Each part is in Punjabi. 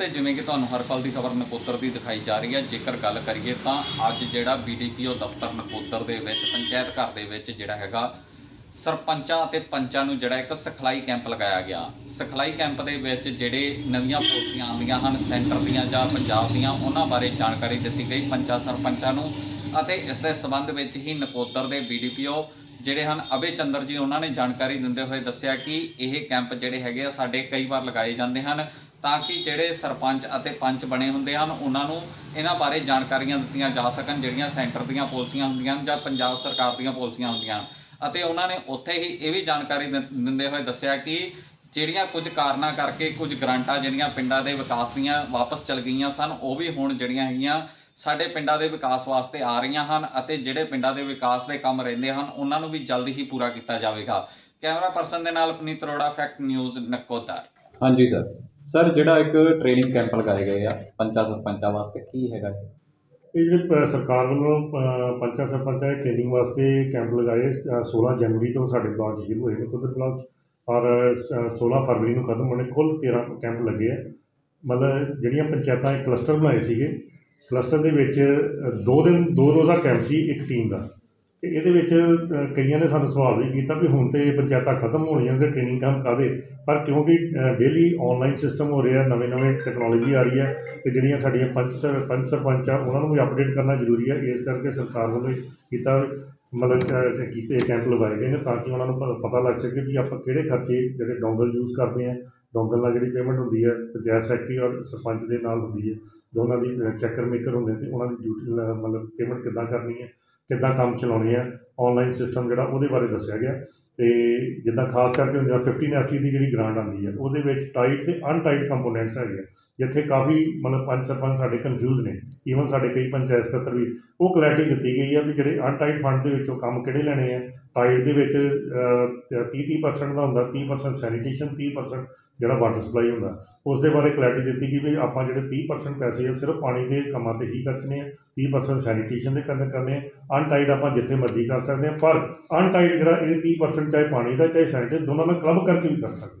ਤੇ ਜਿਵੇਂ ਕਿ ਤੁਹਾਨੂੰ ਹਰ ਪਲ ਦੀ ਖਬਰ ਨਕੋਦਰ ਦੀ ਦਿਖਾਈ ਜਾ ਰਹੀ ਹੈ, ਜੇਕਰ ਗੱਲ ਕਰੀਏ ਤਾਂ ਅੱਜ ਜਿਹੜਾ ਬੀਡੀਪੀਓ ਦਫ਼ਤਰ ਨਕੋਦਰ ਦੇ ਵਿੱਚ, ਪੰਚਾਇਤ ਘਰ ਦੇ ਵਿੱਚ ਜਿਹੜਾ ਹੈਗਾ, ਸਰਪੰਚਾਂ ਅਤੇ ਪੰਚਾਂ ਨੂੰ ਜਿਹੜਾ ਇੱਕ ਸਿਖਲਾਈ ਕੈਂਪ ਲਗਾਇਆ ਗਿਆ। ਸਿਖਲਾਈ ਕੈਂਪ ਦੇ ਵਿੱਚ ਜਿਹੜੇ ਨਵੀਆਂ ਪਾਲਿਸੀਆਂ ਆਉਂਦੀਆਂ ਹਨ, ਸੈਂਟਰ ਦੀਆਂ ਜਾਂ ਪੰਜਾਬ ਦੀਆਂ, ਉਹਨਾਂ ਬਾਰੇ ਜਾਣਕਾਰੀ ਦਿੱਤੀ ਗਈ ਪੰਚਾਂ, ਸਰਪੰਚਾਂ ਨੂੰ ਅਤੇ ਇਸ ਦੇ ਸਬੰਧ ਵਿੱਚ ਹੀ ਨਕੋਦਰ ਦੇ ਬੀਡੀਪੀਓ ਜਿਹੜੇ ਹਨ, ਅਬੇ ਚੰਦਰ ਜੀ, ਉਹਨਾਂ ਨੇ ਜਾਣਕਾਰੀ ਦਿੰਦੇ ਹੋਏ ਦੱਸਿਆ ਕਿ ਇਹ ਕੈਂਪ ਜਿਹੜੇ ਹੈਗੇ ਆ, ਸਾਡੇ ਕਈ ਵਾਰ ਲਗਾਏ ਜਾਂਦੇ ਹਨ। ਤਾਂ ਕਿ ਜਿਹੜੇ ਸਰਪੰਚ ਅਤੇ ਪੰਚ ਬਣੇ ਹੁੰਦੇ ਹਨ, ਉਹਨਾਂ ਨੂੰ ਇਹਨਾਂ ਬਾਰੇ ਜਾਣਕਾਰੀਆਂ ਦਿੱਤੀਆਂ ਜਾ ਸਕਣ, ਜਿਹੜੀਆਂ ਸੈਂਟਰ ਦੀਆਂ ਪਾਲਿਸੀਆਂ ਹੁੰਦੀਆਂ ਹਨ ਜਾਂ ਪੰਜਾਬ ਸਰਕਾਰ ਦੀਆਂ ਪਾਲਿਸੀਆਂ ਹੁੰਦੀਆਂ ਹਨ। ਅਤੇ ਉਹਨਾਂ ਨੇ ਉੱਥੇ ਹੀ ਇਹ ਵੀ ਜਾਣਕਾਰੀ ਦਿੰ- ਦਿੰਦੇ ਹੋਏ ਦੱਸਿਆ ਕਿ ਜਿਹੜੀਆਂ ਕੁਝ ਕਾਰਨਾਂ ਕਰਕੇ ਕੁਝ ਗ੍ਰਾਂਟਾਂ ਜਿਹੜੀਆਂ ਪਿੰਡਾਂ ਦੇ ਵਿਕਾਸ ਦੀਆਂ ਵਾਪਸ ਚਲ ਗਈਆਂ ਸਨ, ਉਹ ਵੀ ਹੁਣ ਜਿਹੜੀਆਂ ਹੈਗੀਆਂ ਸਾਡੇ ਪਿੰਡਾਂ ਦੇ ਵਿਕਾਸ ਵਾਸਤੇ ਆ ਰਹੀਆਂ ਹਨ ਅਤੇ ਜਿਹੜੇ ਪਿੰਡਾਂ ਦੇ ਵਿਕਾਸ ਦੇ ਕੰਮ ਰਹਿੰਦੇ ਹਨ, ਉਹਨਾਂ ਨੂੰ ਵੀ ਜਲਦੀ ਹੀ ਪੂਰਾ ਕੀਤਾ ਜਾਵੇਗਾ। ਕੈਮਰਾ ਪਰਸਨ ਦੇ ਨਾਲ ਪਨੀਤ ਅਰੋੜਾ, ਫੈਕਟ ਨਿਊਜ਼ ਨਕੋਦਰ। ਹਾਂਜੀ ਸਰ। ਸਰ ਜਿਹੜਾ ਇੱਕ ਟ੍ਰੇਨਿੰਗ ਕੈਂਪ ਲਗਾਏ ਗਏ ਆ ਪੰਚਾਂ ਸਰਪੰਚਾਂ ਵਾਸਤੇ ਕੀ ਹੈਗਾ? ਜੀ ਇਹ ਜਿਹੜੇ ਪ- ਸਰਕਾਰ ਵੱਲੋਂ ਅ, ਪੰਚਾਂ ਸਰਪੰਚਾਂ ਦੇ ਟ੍ਰੇਨਿੰਗ ਵਾਸਤੇ ਕੈਂਪ ਲਗਾਏ ਅ, 16 ਜਨਵਰੀ ਤੋਂ ਸਾਡੇ ਬਲਾਕ 'ਚ ਸ਼ੁਰੂ ਹੋਏ ਨੇ ਕੁਦਰ ਬਲਾਕ 'ਚ ਔਰ ਸ- 16 ਫਰਵਰੀ ਨੂੰ ਖਤਮ ਹੋਣੇ ਕੁੱਲ 13 ਕੈਂਪ ਲੱਗੇ ਆ। ਮਤਲਬ ਜਿਹੜੀਆਂ ਪੰਚਾਇਤਾਂ ਇੱਕ ਕਲਸਟਰ ਬਣਾਏ ਸੀਗੇ ਕਲਸਟਰ ਦੇ ਵਿੱਚ ਅ, ਦੋ ਦਿਨ ਦੋ ਰੋਜ਼ਾ ਕੈਂਪ ਸੀ ਇੱਕ ਟੀਮ ਦਾ। ਤੇ ਇਹਦੇ ਵਿੱਚ ਕਈਆਂ ਨੇ ਸਾਨੂੰ ਸਵਾਲ ਵੀ ਕੀਤਾ ਵੀ ਹੁਣ ਤੇ ਪੰਚਾਇਤਾਂ ਖਤਮ ਹੋਣੀਆਂ ਤੇ ਟ੍ਰੇਨਿੰਗ ਕੰਮ ਕਾਦੇ ਪਰ ਕਿਉਂਕਿ ਡੇਲੀ ਆਨਲਾਈਨ ਸਿਸਟਮ ਹੋ ਰਿਹਾ, ਨਵੇਂ ਨਵੇਂ ਟੈਕਨੋਲੋਜੀ ਆ ਰਹੀ ਹੈ ਤੇ ਜਿਹੜੀਆਂ ਸਾਡੀਆਂ ਪੰਚ ਸਰ, ਪੰਚ ਸਰਪੰਚ ਆ, ਉਹਨਾਂ ਨੂੰ ਵੀ ਅਪਡੇਟ ਕਰਨਾ ਜ਼ਰੂਰੀ ਹੈ। ਇਸ ਕਰਕੇ ਸਰਕਾਰ ਵੱਲੋਂ ਕੀਤਾ, ਮਤਲਬ ਕੀਤੇ ਕੈਂਪ ਲਗਾਏ ਗਏ ਨੇ ਤਾਂ ਕਿ ਉਹਨਾਂ ਨੂੰ ਪਤਾ ਲੱਗ ਸਕੇ ਵੀ ਆਪਾਂ ਕਿਹੜੇ ਖਰਚੇ ਜਿਹੜੇ ਡੋਂਗਲ ਯੂਜ਼ ਕਰਦੇ ਆ ਡੋਂਗਲ ਨਾਲ ਜਿਹੜੀ ਪੇਮੈਂਟ ਹੁੰਦੀ ਹੈ, ਪੰਚਾਇਤ ਸੈਕਟਰੀ ਔਰ ਸਰਪੰਚ ਦੇ ਨਾਲ ਹੁੰਦੀ ਹੈ। ਦੋਨਾਂ ਦੀ ਚੈਕਰ ਮੇਕਰ ਹੁੰਦੇ ਤੇ ਉਹਨਾਂ ਦੀ ਡਿਊਟੀ ਮਤਲਬ ਪੇਮੈਂਟ ਕਿੱਦਾਂ ਕਰਨੀ ਹੈ। ਕਿੱਦਾਂ ਕੰਮ ਚਲਾਉਣੇ ਆ ਆਨਲਾਈਨ ਸਿਸਟਮ ਜਿਹੜਾ ਉਹਦੇ ਬਾਰੇ ਦੱਸਿਆ ਗਿਆ। ਤੇ ਜਿੱਦਾਂ ਖਾਸ ਕਰਕੇ ਹੁੰਦਾ 15 ਐਫਸੀ ਦੀ ਜਿਹੜੀ ਗ੍ਰਾਂਟ ਆਉਂਦੀ ਹੈ ਉਹਦੇ ਵਿੱਚ ਟਾਈਟ ਤੇ ਅਨਟਾਈਟ ਕੰਪੋਨੈਂਟਸ ਹੈਗੇ ਆ, ਜਿੱਥੇ ਕਾਫੀ ਮਤਲਬ ਪੰਜ ਸਰਪੰਚ ਸਾਡੇ ਕਨਫਿਊਜ਼ ਨੇ। ਈਵਨ ਸਾਡੇ ਕਈ ਪੰਚਾਇਤ ਸਕੱਤਰ ਵੀ, ਉਹ ਕਲੈਰਿਟੀ ਦਿੱਤੀ ਗਈ ਹੈ ਵੀ ਜਿਹੜੇ ਅਨਟਾਈਟ ਫੰਡ ਦੇ ਵਿੱਚੋਂ ਕੰਮ ਕਿਹੜੇ ਲੈਣੇ ਆ। ਟਾਈਟ ਦੇ ਵਿੱਚ 30-30% ਦਾ ਹੁੰਦਾ 30% ਸੈਨੀਟੇਸ਼ਨ 30% ਜਿਹੜਾ ਵਾਟਰ ਸਪਲਾਈ ਹੁੰਦਾ। ਉਸ ਦੇ ਬਾਰੇ ਕਲੈਰਿਟੀ ਦਿੱਤੀ ਗਈ ਵੀ ਆਪਾਂ ਜਿਹੜੇ 30% ਪੈਸੇ ਆ, ਸਿਰਫ ਪਾਣੀ ਦੇ ਕੰਮਾਂ ਤੇ ਹੀ ਖਰਚਣੇ ਆ 30% ਸੈਨੀਟੇਸ਼ਨ ਦੇ ਕੰਨ ਕਰਨੇ ਆ ਅਨਟਾਈਡ ਆਪਾਂ ਜਿੱਥੇ ਮਰਜ਼ੀ ਕਰ ਸਕਦੇ ਆ ਪਰ ਅਨਟਾਈਡ ਜਿਹੜਾ ਇਹ 30% ਚਾਹੇ ਪਾਣੀ ਦਾ ਚਾਹੇ ਸੈਨੀਟੇਸ਼ਨ ਦੋਨਾਂ ਦਾ ਕਲੱਬ ਕਰਕੇ ਵੀ ਕਰ ਸਕਦੇ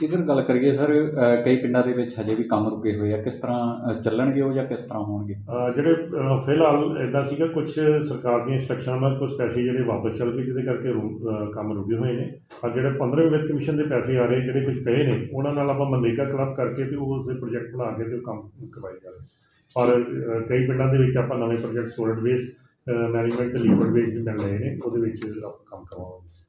ਜੇਕਰ ਗੱਲ ਕਰੀਏ ਸਰ ਕਈ ਪਿੰਡਾਂ ਦੇ ਵਿੱਚ ਹਜੇ ਵੀ ਕੰਮ ਰੁਕੇ ਹੋਏ ਆ। ਕਿਸ ਤਰ੍ਹਾਂ ਚੱਲਣਗੇ ਉਹ ਜਾਂ ਕਿਸ ਤਰ੍ਹਾਂ ਹੋਣਗੇ? ਜਿਹੜੇ ਫਿਲਹਾਲ ਇਦਾਂ ਸੀਗਾ ਕੁਝ ਸਰਕਾਰ ਦੀਆਂ ਇੰਸਟਰਕਸ਼ਨਾਂ ਨਾਲ ਕੁਝ ਪੈਸੇ ਜਿਹੜੇ ਵਾਪਸ ਚਲ ਗਏ ਜਿਹਦੇ ਕਰਕੇ ਕੰਮ ਰੁਕੇ ਹੋਏ ਨੇ। ਪਰ ਜਿਹੜੇ 15ਵੇਂ ਵਿੱਤ ਕਮਿਸ਼ਨ ਦੇ ਪੈਸੇ ਆ ਰਹੇ ਜਿਹੜੇ ਕੁਝ ਪਏ ਨੇ ਉਹਨਾਂ ਨਾਲ ਆਪਾਂ ਮਨਰੇਗਾ ਕਲੱਬ ਕਰਕੇ ਤੇ ਉਹ ਉਸ ਦੇ ਪ੍ਰੋਜੈਕਟ ਬਣਾ ਕੇ ਤੇ ਉਹ ਕੰਮ ਕਰਵਾਏ ਜਾ ਰਹੇ ਪਰ ਕਈ ਪਿੰਡਾਂ ਦੇ ਵਿੱਚ ਆਪਾਂ ਨਵੇਂ ਪ੍ਰੋਜੈਕਟ ਸੋਲਿਡ ਵੇਸਟ ਮੈਨੇਜਮੈਂਟ ਤੇ ਲਿਕੁਇਡ ਵੇਸਟ ਦੇ ਮਿਲ ਰਹੇ ਨੇ ਉਹਦੇ ਵਿੱਚ ਆਪਾਂ ਕੰਮ ਕਰਵਾਵਾਂਗੇ